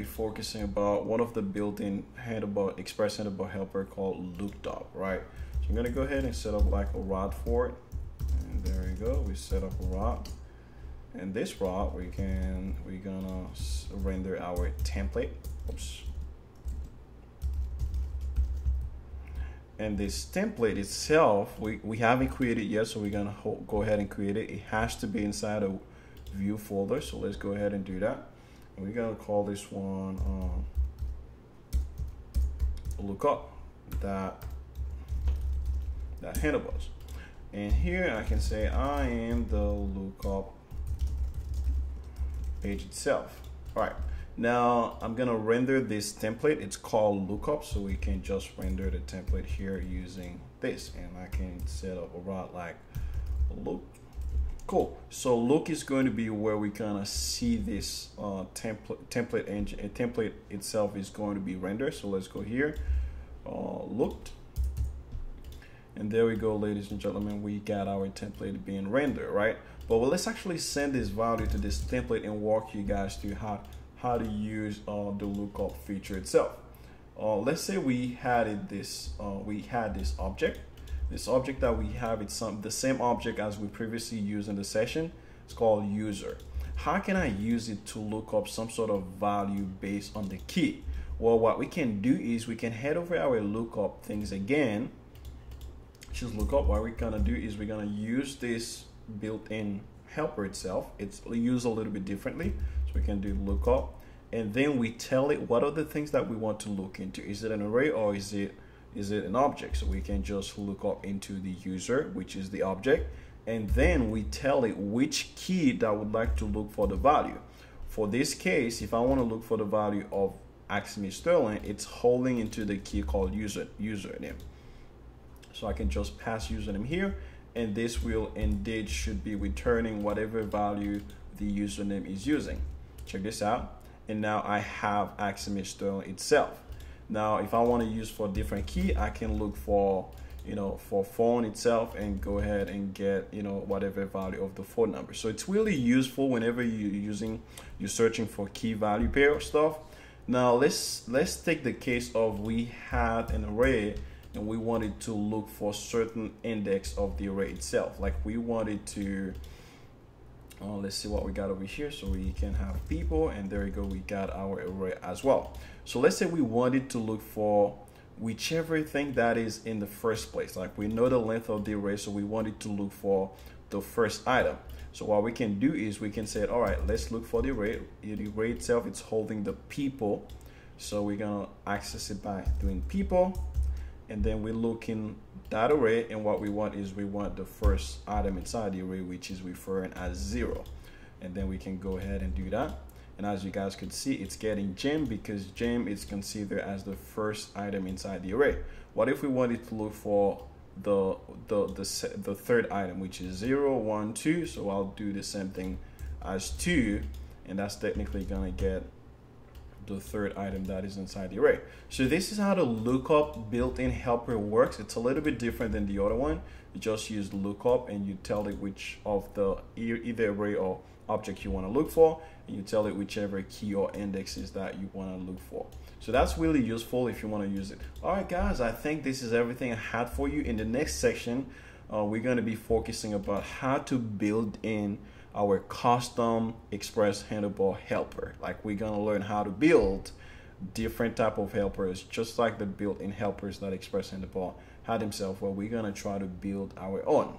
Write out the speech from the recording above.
be focusing about one of the built-in handlebar express handlebar helper called looked up right? So i'm going to go ahead and set up like a route for it. And there we go we set up a route. And this route we can we're gonna render our template. Oops. And this template itself we, we haven't created yet so we're gonna go ahead and create it. It has to be inside a view folder so let's go ahead and do that we're gonna call this one um, look up that that handlebars and here I can say I am the lookup page itself. All right now I'm gonna render this template. It's called lookup so we can just render the template here using this. And I can set up a route like look Cool. So look is going to be where we kind of see this uh, template template engine. A template itself is going to be rendered. So let's go here. Uh, looked. And there we go, ladies and gentlemen. We got our template being rendered, right? But well, let's actually send this value to this template and walk you guys through how how to use uh, the lookup feature itself. Uh, let's say we had it this uh, we had this object this object that we have, it's some, the same object as we previously used in the session. It's called user. How can I use it to look up some sort of value based on the key? Well, what we can do is we can head over our lookup things again. Choose lookup. What we're gonna do is we're gonna use this built-in helper itself. It's used a little bit differently. So we can do lookup and then we tell it what are the things that we want to look into. Is it an array or is it is it an object? So we can just look up into the user, which is the object, and then we tell it which key that would like to look for the value. For this case, if I want to look for the value of Accime Esterling, it's holding into the key called user username. So I can just pass username here, and this will indeed should be returning whatever value the username is using. Check this out. And now I have Accime Esterling itself. Now, if I want to use for different key, I can look for, you know, for phone itself and go ahead and get, you know, whatever value of the phone number. So it's really useful whenever you're using, you're searching for key value pair stuff. Now let's let's take the case of we had an array and we wanted to look for certain index of the array itself. Like we wanted to, uh, let's see what we got over here. So we can have people and there we go. We got our array as well. So let's say we wanted to look for whichever thing that is in the first place. Like we know the length of the array, so we wanted to look for the first item. So what we can do is we can say, all right, let's look for the array. The array itself, it's holding the people. So we're gonna access it by doing people. And then we look in that array and what we want is we want the first item inside the array, which is referring as zero. And then we can go ahead and do that. And as you guys could see it's getting gem because gem is considered as the first item inside the array. What if we wanted to look for the the the, the third item which is zero one two? So i'll do the same thing as 2 and that's technically gonna get the third item that is inside the array. So this is how the lookup built-in helper works. It's a little bit different than the other one. You just use lookup and you tell it which of the either array or object you want to look for and you tell it whichever key or indexes that you want to look for. So that's really useful if you want to use it. All right, guys, I think this is everything I had for you. In the next section, uh, we're going to be focusing about how to build in our custom express handlebar helper. Like we're to learn how to build different type of helpers, just like the built-in helpers that Express Handlebar had himself, where we're to try to build our own.